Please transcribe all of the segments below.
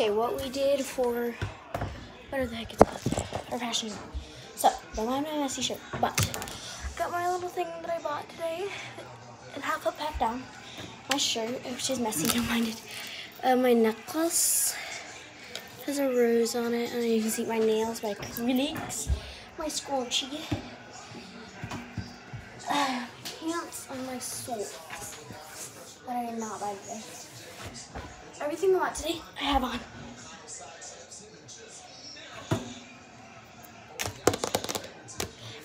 Okay, what we did for whatever the heck it's called, our fashion. So, don't mind my messy shirt, but I got my little thing that I bought today, and half up, half down. My shirt, which is messy, don't mind it. Uh, my necklace has a rose on it, and you can see my nails, my acrylics, my scrunchie. Uh, pants and my socks that I did not buy today. Everything I bought today, I have on.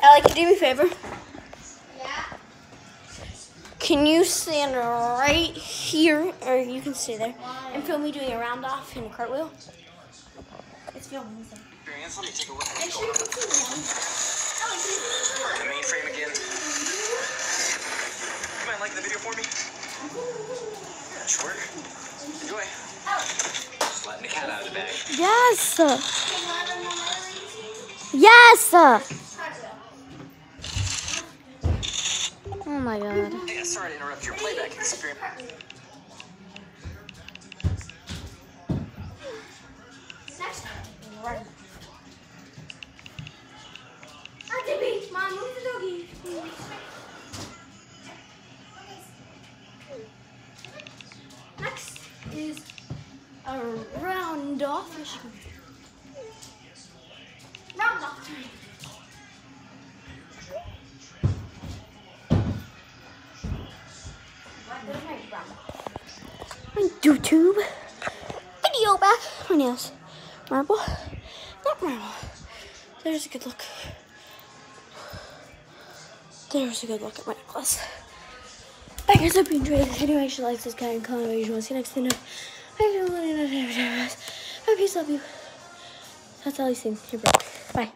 Ellie, can you do me a favor? Yeah. Can you stand right here, or you can stay there, and film me doing a round off in a cartwheel? It's filming. So. Experience. Let me take a look Make sure you can see me. Ellie, can you see me? The mainframe again. You mind liking the video for me? Yeah, sure. Enjoy. Just letting the cat out of the bag. Yes. Yes. Oh my god. Hey, sorry to interrupt your playback experience. A round off. Time. My round off. My YouTube video back. My nails. Marble. Not marble. There's a good look. There's a good look at my necklace. I guess hope you enjoyed this video. Sure to like, subscribe, and comment what you want to see next video. I know. Peace, love you. That's all you seen. Here. Bye.